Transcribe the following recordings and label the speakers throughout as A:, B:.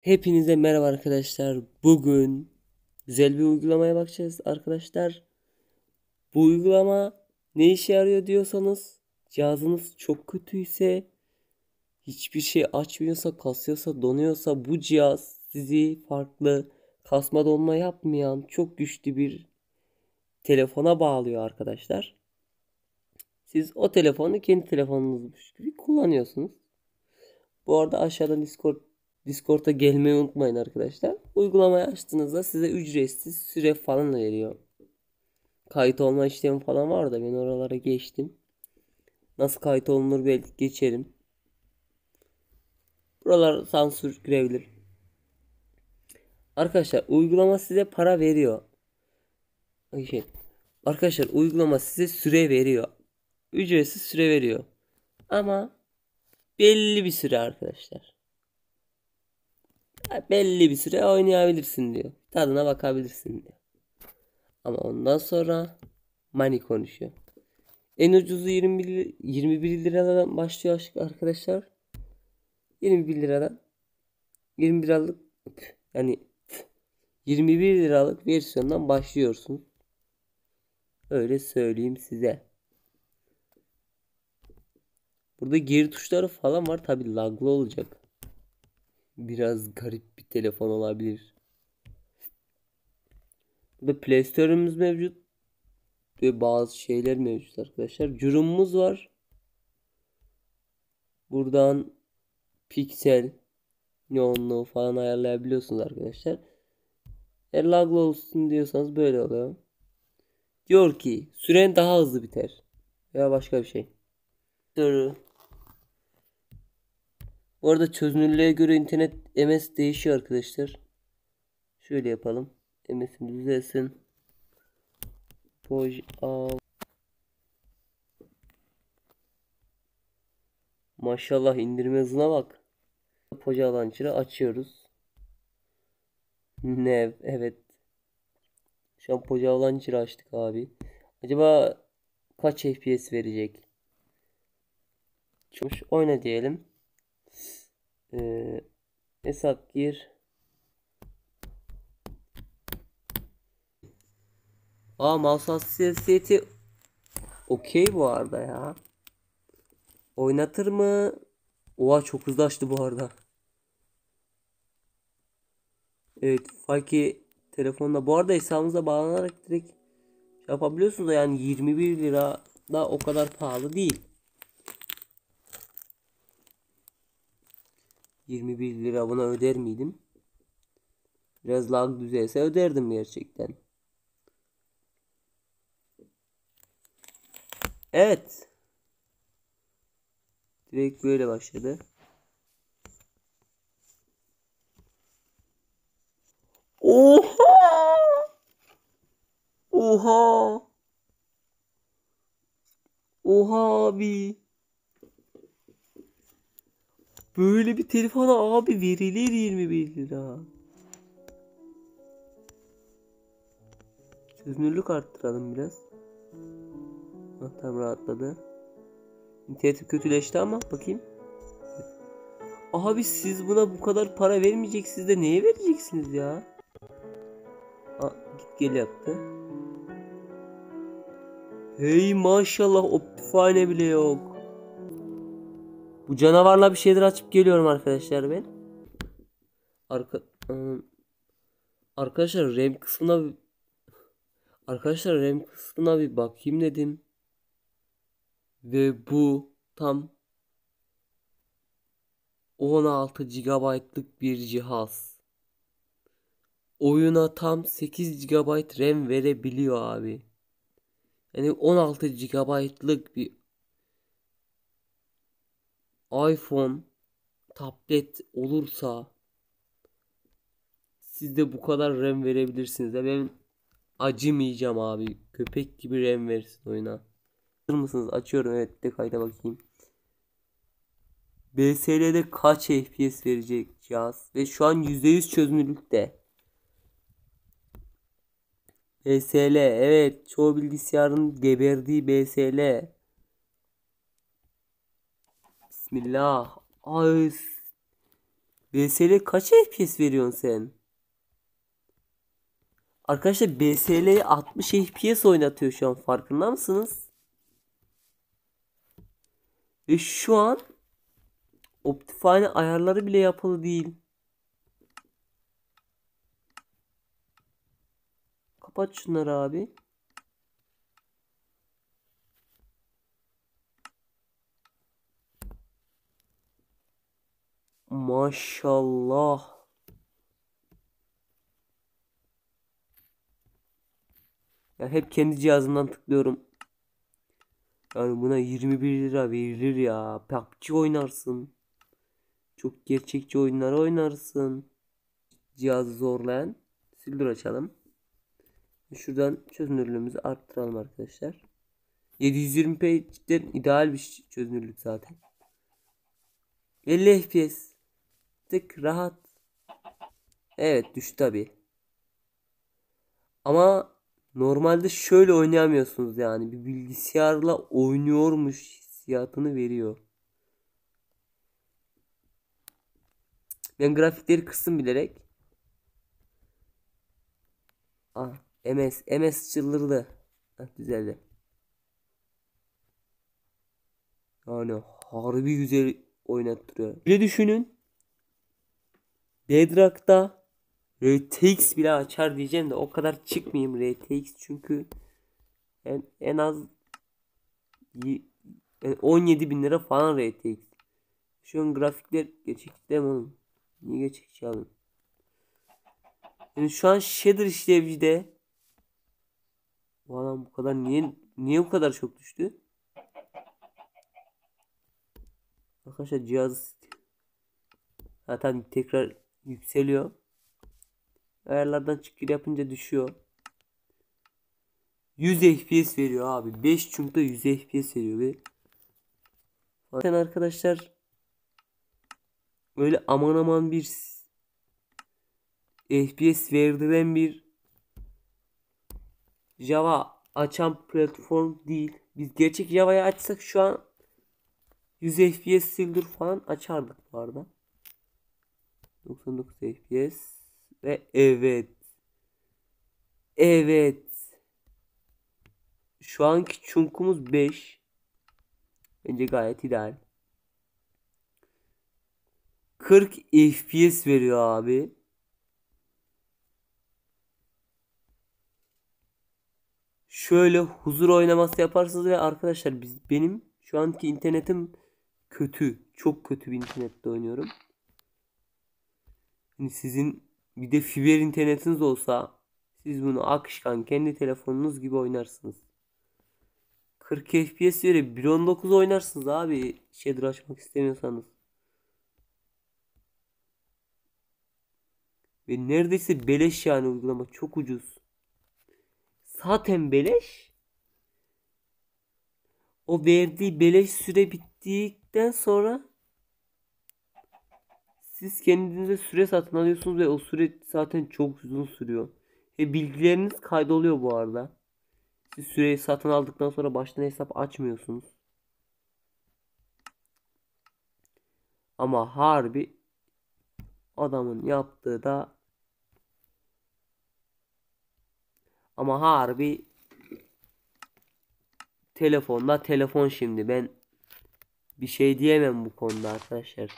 A: Hepinize merhaba arkadaşlar. Bugün güzel bir uygulamaya bakacağız arkadaşlar. Bu uygulama ne işe yarıyor diyorsanız cihazınız çok kötüyse hiçbir şey açmıyorsa, kasıyorsa, donuyorsa bu cihaz sizi farklı kasma donma yapmayan çok güçlü bir telefona bağlıyor arkadaşlar. Siz o telefonu kendi telefonunuzmuş gibi kullanıyorsunuz. Bu arada aşağıdan Discord Discord'a gelmeyi unutmayın arkadaşlar. Uygulamayı açtığınızda size ücretsiz süre falan veriyor. Kayıt olma işlemi falan var da ben oralara geçtim. Nasıl kayıt olunur belki geçerim. Buralar sansür girebilir. Arkadaşlar uygulama size para veriyor. Şey, arkadaşlar uygulama size süre veriyor. Ücretsiz süre veriyor. Ama belli bir süre arkadaşlar belli bir süre oynayabilirsin diyor. Tadına bakabilirsin diyor. Ama ondan sonra money konuşuyor. En ucuzu 21, 21 liradan başlıyor arkadaşlar. 21 liradan 21 liralık yani 21 liralık versiyondan başlıyorsun. Öyle söyleyeyim size. Burada geri tuşları falan var. Tabi laglı olacak biraz garip telefon olabilir. Burada Play Store'umuz mevcut. Ve bazı şeyler mevcut arkadaşlar. Curumumuz var. Buradan piksel yoğunluğu falan ayarlayabiliyorsunuz arkadaşlar. Eğer laglı olsun diyorsanız böyle oluyor. Diyor ki süren daha hızlı biter. Veya başka bir şey. Doğru. Bu arada çözünürlüğe göre internet MS değişiyor arkadaşlar. Şöyle yapalım. MS'im düzelsin. Poj al. Maşallah indirme hızına bak. Poja Launcher'ı açıyoruz. Ne evet. Şu an Poja Launcher'ı açtık abi. Acaba kaç FPS verecek? Çıkmış oyna diyelim. Ee, hesap gir. Aa mouse hassasiyeti okey bu arada ya. Oynatır mı? Oha çok hızlı açtı bu arada. Evet Faki telefonda bu arada hesabınıza bağlanarak direkt şey yapabiliyorsunuz da yani 21 lira da o kadar pahalı değil. 21 lira buna öder miydim? Biraz lag düzelse öderdim gerçekten. Evet. Direkt böyle başladı. Oha! Oha! Oha abi. Böyle bir telefona abi verilir 21 lira. Çözünürlük arttıralım biraz. Ha, tamam rahatladı. İnternet kötüleşti ama bakayım. Abi siz buna bu kadar para vermeyeceksiniz de neye vereceksiniz ya? Aa, git gel yaptı. Hey maşallah Optifine bile yok. Bu canavarla bir şeyler açıp geliyorum arkadaşlar ben. Arka ıı, Arkadaşlar RAM kısmına. Arkadaşlar RAM kısmına bir bakayım dedim. Ve bu tam 16 GB'lık bir cihaz. Oyuna tam 8 GB RAM verebiliyor abi. Yani 16 GB'lık bir iPhone tablet olursa siz de bu kadar RAM verebilirsiniz. Ya ben acımayacağım abi. Köpek gibi RAM versin oyuna. Hazır mısınız? Açıyorum evet de kayda bakayım. BSL'de kaç FPS verecek cihaz ve şu an %100 çözünürlükte. BSL evet çoğu bilgisayarın geberdiği BSL. Bismillah. Ay. BSL kaç FPS veriyorsun sen? Arkadaşlar BSL'yi 60 FPS oynatıyor şu an farkında mısınız? Ve şu an Optifine ayarları bile yapılı değil. Kapat şunları abi. Maşallah. Ya hep kendi cihazımdan tıklıyorum. Yani buna 21 lira verilir ya. PUBG oynarsın. Çok gerçekçi oyunlar oynarsın. Cihazı zorlayan. Sildir açalım. Şuradan çözünürlüğümüzü arttıralım arkadaşlar. 720p cidden ideal bir çözünürlük zaten. 50 FPS. Tık rahat. Evet düştü tabi. Ama normalde şöyle oynayamıyorsunuz yani. Bir bilgisayarla oynuyormuş hissiyatını veriyor. Ben grafikleri kıstım bilerek. Ah, MS, MS çıldırdı. Heh, düzeldi. Yani harbi güzel oynattırıyor. Bir düşünün. Bedrock'ta RTX bile açar diyeceğim de o kadar çıkmayayım RTX çünkü en, en az 17 bin lira falan RTX. Şu an grafikler gerçekçi değil oğlum? Niye gerçekçi alın? Yani şu an shader işlevcide adam bu kadar niye niye bu kadar çok düştü? Arkadaşlar cihaz zaten tekrar yükseliyor. Ayarlardan çıkır yapınca düşüyor. 100 FPS veriyor abi. 5 çunkta 100 FPS veriyor ve zaten arkadaşlar öyle aman aman bir FPS verdiren bir Java açan platform değil. Biz gerçek Java'yı açsak şu an 100 FPS sildir falan açardık bu arada. 99 FPS ve evet. Evet. Şu anki çunkumuz 5. Bence gayet ideal. 40 FPS veriyor abi. Şöyle huzur oynaması yaparsınız ve arkadaşlar biz benim şu anki internetim kötü. Çok kötü bir internette oynuyorum. Yani sizin bir de fiber internetiniz olsa siz bunu akışkan kendi telefonunuz gibi oynarsınız. 40 FPS verir 1.19 oynarsınız abi shader açmak istemiyorsanız. Ve neredeyse beleş yani uygulama çok ucuz. Zaten beleş. O verdiği beleş süre bittikten sonra siz kendinize süre satın alıyorsunuz ve o süre zaten çok uzun sürüyor. Ve bilgileriniz kaydoluyor bu arada. Siz süreyi satın aldıktan sonra baştan hesap açmıyorsunuz. Ama harbi adamın yaptığı da ama harbi telefonda telefon şimdi ben bir şey diyemem bu konuda arkadaşlar.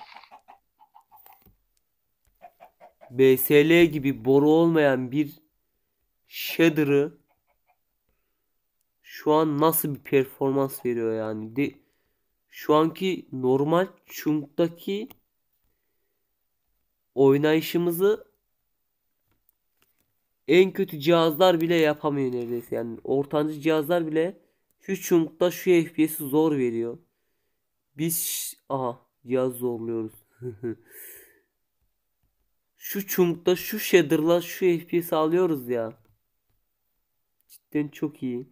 A: BSL gibi boru olmayan bir shader'ı şu an nasıl bir performans veriyor yani. De, şu anki normal Chunk'taki oynayışımızı en kötü cihazlar bile yapamıyor neredeyse. Yani ortancı cihazlar bile şu Chunk'ta şu FPS'i zor veriyor. Biz aha cihaz zorluyoruz. şu Chunk'ta şu shader'la şu FPS alıyoruz ya. Cidden çok iyi.